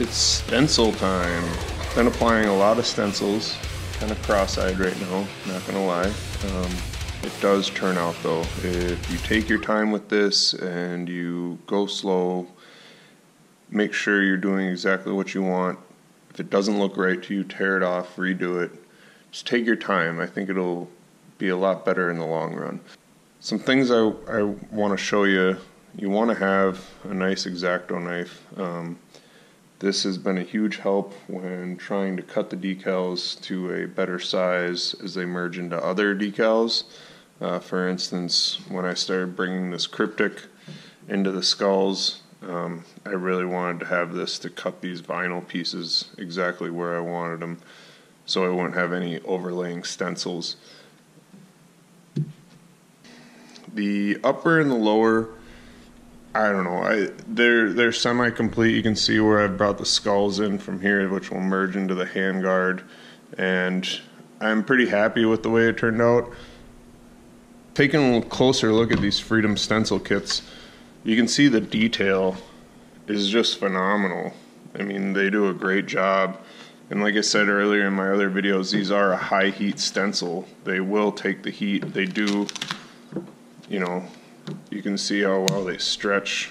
It's stencil time. Been applying a lot of stencils. Kind of cross-eyed right now, not gonna lie. Um, it does turn out though. If you take your time with this and you go slow, make sure you're doing exactly what you want. If it doesn't look right to you, tear it off, redo it. Just take your time. I think it'll be a lot better in the long run. Some things I, I want to show you. You want to have a nice X-Acto knife. Um, this has been a huge help when trying to cut the decals to a better size as they merge into other decals. Uh, for instance, when I started bringing this Kryptek into the skulls, um, I really wanted to have this to cut these vinyl pieces exactly where I wanted them so I wouldn't have any overlaying stencils. The upper and the lower I don't know. I they're they're semi complete. You can see where I've brought the skulls in from here, which will merge into the handguard, and I'm pretty happy with the way it turned out. Taking a closer look at these Freedom stencil kits, you can see the detail is just phenomenal. I mean, they do a great job. And like I said earlier in my other videos, these are a high heat stencil. They will take the heat. They do, you know, you can see how well they stretch.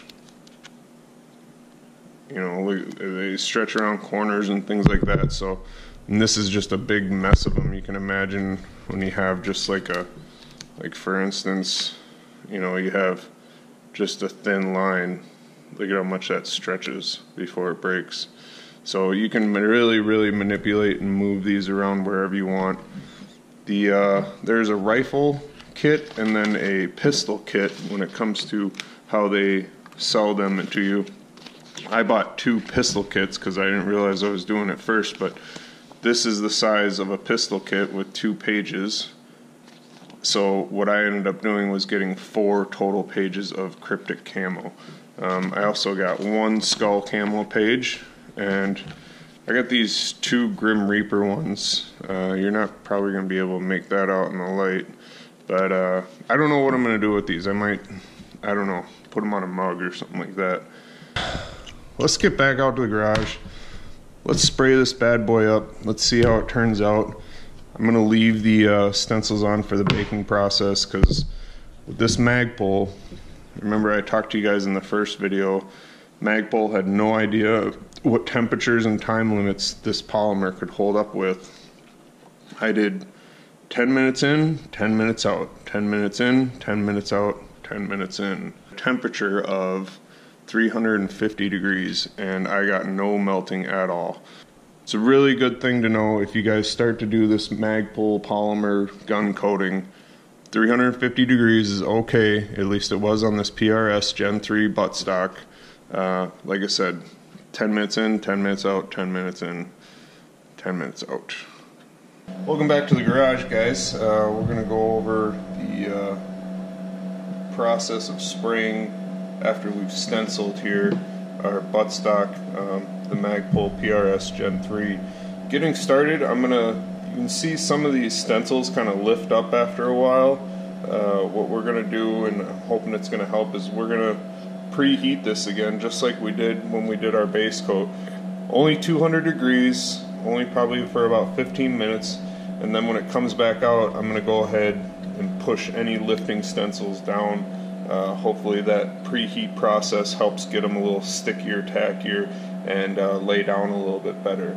You know, they stretch around corners and things like that. So, this is just a big mess of them. You can imagine when you have just like a, like for instance, you know, you have just a thin line. Look at how much that stretches before it breaks. So you can really, really manipulate and move these around wherever you want. The uh, there's a rifle kit and then a pistol kit when it comes to how they sell them to you. I bought two pistol kits because I didn't realize I was doing it first, but this is the size of a pistol kit with two pages. So what I ended up doing was getting four total pages of Kryptek camo. Um, I also got one skull camo page, and I got these two Grim Reaper ones. Uh, you're not probably going to be able to make that out in the light. But uh, I don't know what I'm gonna do with these. I might, I don't know, put them on a mug or something like that. Let's get back out to the garage. Let's spray this bad boy up. Let's see how it turns out. I'm gonna leave the uh, stencils on for the baking process because with this Magpul, remember I talked to you guys in the first video, Magpul had no idea what temperatures and time limits this polymer could hold up with. I did 10 minutes in, 10 minutes out, 10 minutes in, 10 minutes out, 10 minutes in. Temperature of 350 degrees, and I got no melting at all. It's a really good thing to know if you guys start to do this Magpul polymer gun coating. 350 degrees is okay, at least it was on this PRS Gen 3 buttstock. Uh, like I said, 10 minutes in, 10 minutes out, 10 minutes in, 10 minutes out. Welcome back to the garage guys. Uh, we're going to go over the uh, process of spraying after we've stenciled here our buttstock, um, the Magpul PRS Gen 3. Getting started, I'm going to, you can see some of these stencils kind of lift up after a while. Uh, what we're going to do, and I'm hoping it's going to help, is we're going to preheat this again just like we did when we did our base coat. Only 200 degrees, only probably for about 15 minutes and then when it comes back out I'm going to go ahead and push any lifting stencils down. Uh, hopefully that preheat process helps get them a little stickier tackier and uh, lay down a little bit better.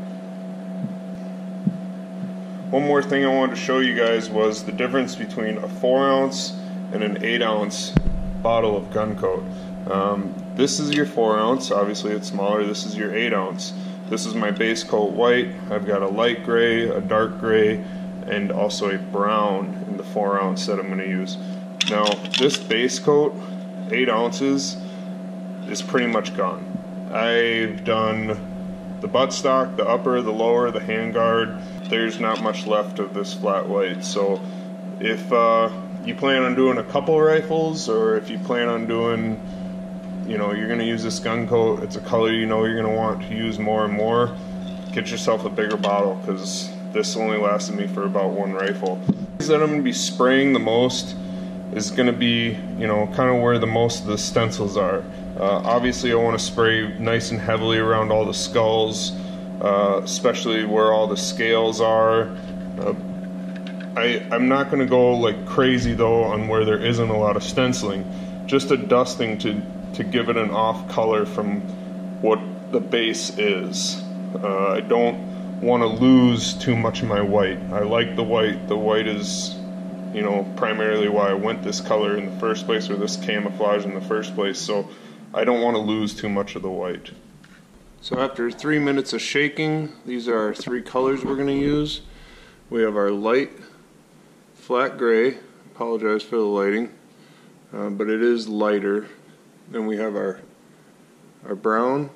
One more thing I wanted to show you guys was the difference between a 4 ounce and an 8 ounce bottle of Gunkote um, this is your 4 ounce. Obviously it's smaller. This is your 8 ounce this is my base coat white. I've got a light gray, a dark gray, and also a brown in the 4 ounce that I'm going to use. Now, this base coat, 8 ounces, is pretty much gone. I've done the buttstock, the upper, the lower, the handguard. There's not much left of this flat white. So if uh, you plan on doing a couple rifles or if you plan on doing you know you're going to use this Gunkote it's a color you know you're going to want to use more and more get yourself a bigger bottle because this only lasted me for about one rifle that I'm going to be spraying the most is going to be you know kind of where the most of the stencils are uh, obviously I want to spray nice and heavily around all the skulls uh, especially where all the scales are. Uh, I, I'm not going to go like crazy though on where there isn't a lot of stenciling. Just a dusting to, to give it an off color from what the base is. Uh, I don't want to lose too much of my white. I like the white. The white is, you know, primarily why I went this color in the first place or this camouflage in the first place. So I don't want to lose too much of the white. So after three minutes of shaking, these are our three colors we're going to use. We have our light flat gray. Apologize for the lighting, uh, but it is lighter. Then we have our our brown.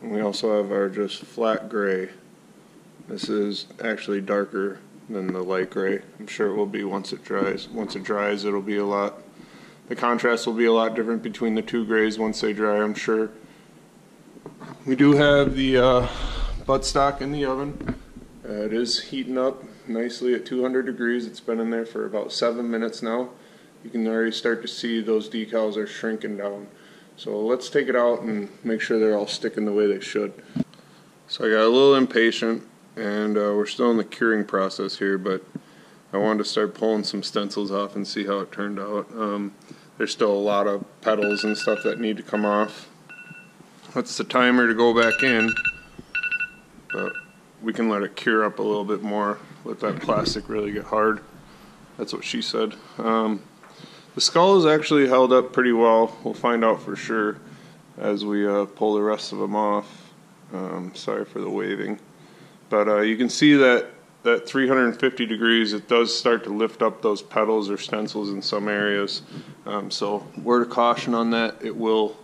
And we also have our just flat gray. This is actually darker than the light gray. I'm sure it will be once it dries. Once it dries, it'll be a lot the contrast will be a lot different between the two grays once they dry, I'm sure. We do have the uh, buttstock in the oven. Uh, it is heating up nicely at 200 degrees. It's been in there for about seven minutes now. You can already start to see those decals are shrinking down. So let's take it out and make sure they're all sticking the way they should. So I got a little impatient and uh, we're still in the curing process here, but I wanted to start pulling some stencils off and see how it turned out. Um, there's still a lot of petals and stuff that need to come off. That's the timer to go back in, but we can let it cure up a little bit more, let that plastic really get hard. That's what she said. Um, the skull is actually held up pretty well. We'll find out for sure as we uh, pull the rest of them off. Um, sorry for the waving. But uh, you can see that that 350 degrees, it does start to lift up those petals or stencils in some areas. Um, so word of caution on that, it will,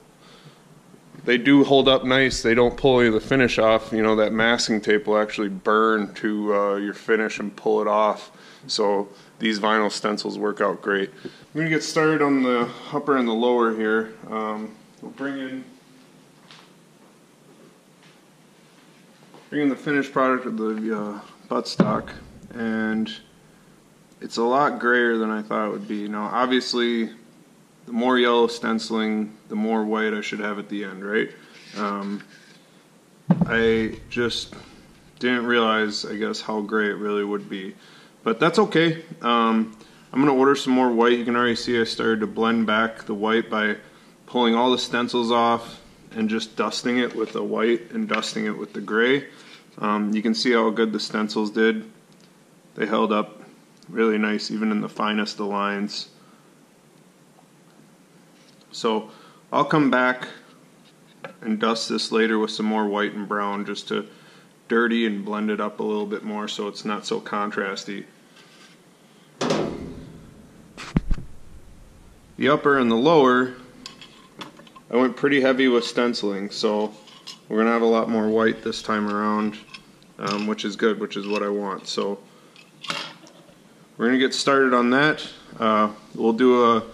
they do hold up nice. They don't pull any of the finish off. You know, that masking tape will actually burn to uh, your finish and pull it off. So these vinyl stencils work out great. I'm gonna get started on the upper and the lower here. Um, we'll bring in bring in the finished product of the uh, buttstock and it's a lot grayer than I thought it would be. Now obviously the more yellow stenciling the more white I should have at the end, right? Um, I just didn't realize I guess how gray it really would be. But that's okay. Um, I'm going to order some more white. You can already see I started to blend back the white by pulling all the stencils off and just dusting it with the white and dusting it with the gray. Um, you can see how good the stencils did. They held up really nice even in the finest of lines. So I'll come back and dust this later with some more white and brown just to dirty and blend it up a little bit more so it's not so contrasty. The upper and the lower, I went pretty heavy with stenciling, so we're going to have a lot more white this time around, um, which is good, which is what I want. So we're going to get started on that. Uh, we'll do a,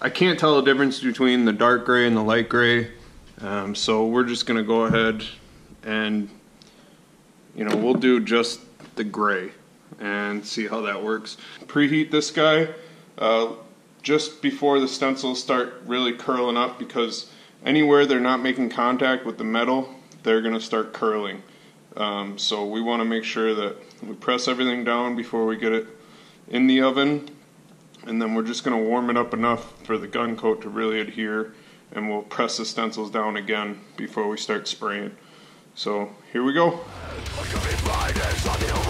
I can't tell the difference between the dark gray and the light gray, um, so we're just going to go ahead and, you know, we'll do just the gray and see how that works. Preheat this guy uh, just before the stencils start really curling up because anywhere they're not making contact with the metal, they're going to start curling. Um, so we want to make sure that we press everything down before we get it in the oven. And then we're just going to warm it up enough for the Gunkote to really adhere. And we'll press the stencils down again before we start spraying. So here we go. Justice